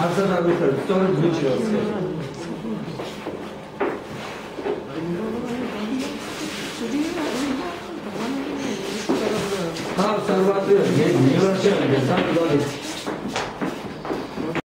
Арсена выходит, второй выучился. А, обсерватория, не, не врачами, сам говорит.